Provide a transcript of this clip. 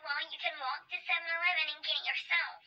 long you can walk to 7 Eleven and get it yourself.